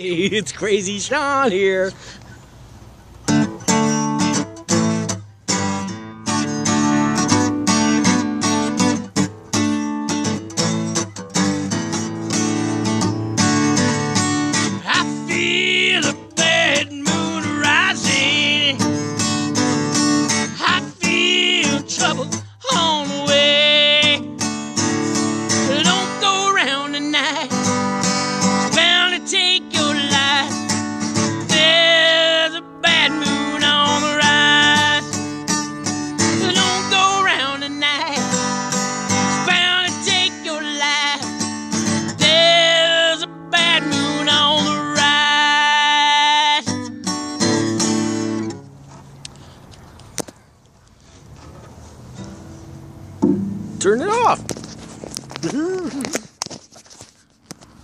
It's Crazy Sean here. Trouble on the way. Don't go around tonight. Turn it off.